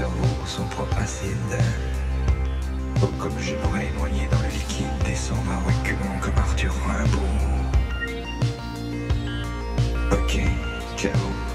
cerveau son propre acide. Comme je pourrais éloigner dans le liquide des 120 reculements comme Arthur Rimbaud. Ok, ciao.